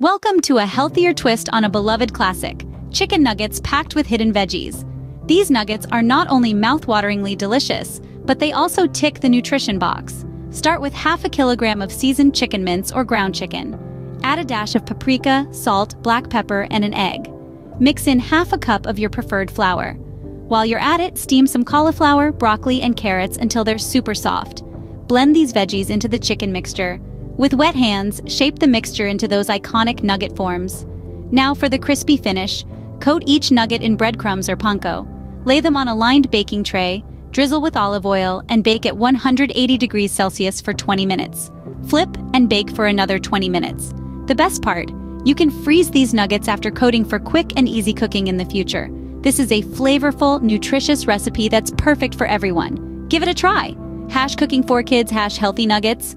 Welcome to a healthier twist on a beloved classic, chicken nuggets packed with hidden veggies. These nuggets are not only mouth-wateringly delicious, but they also tick the nutrition box. Start with half a kilogram of seasoned chicken mince or ground chicken. Add a dash of paprika, salt, black pepper, and an egg. Mix in half a cup of your preferred flour. While you're at it, steam some cauliflower, broccoli, and carrots until they're super soft. Blend these veggies into the chicken mixture. With wet hands, shape the mixture into those iconic nugget forms. Now for the crispy finish, coat each nugget in breadcrumbs or panko. Lay them on a lined baking tray, drizzle with olive oil, and bake at 180 degrees Celsius for 20 minutes. Flip and bake for another 20 minutes. The best part, you can freeze these nuggets after coating for quick and easy cooking in the future. This is a flavorful, nutritious recipe that's perfect for everyone. Give it a try. Hash cooking for kids, hash healthy nuggets.